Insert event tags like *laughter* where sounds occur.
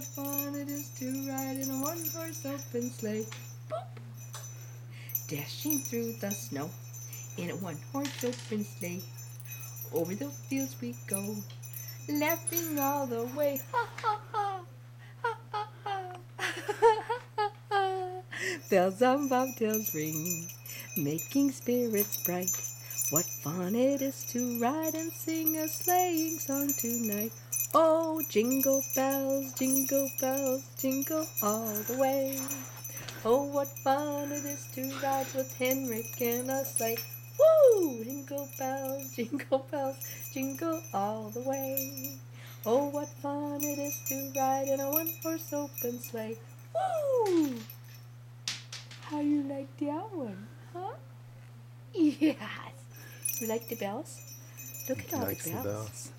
what fun it is to ride in a one horse open sleigh. Boop! Dashing through the snow in a one horse open sleigh. Over the fields we go, laughing all the way. *laughs* Ha ha ha! Ha ha ha! ha. *laughs* Bells on bobtails ring, making spirits bright. What fun it is to ride and sing a sleighing song tonight. Oh, jingle bells, jingle bells, jingle all the way. Oh, what fun it is to ride with Henrik in a sleigh. Woo! Jingle bells, *laughs* jingle bells, jingle all the way. Oh, what fun it is to ride in a one-horse open sleigh. Woo! How you like that one, huh? *laughs* Yes. You like the bells? Look at all the the bells. bells.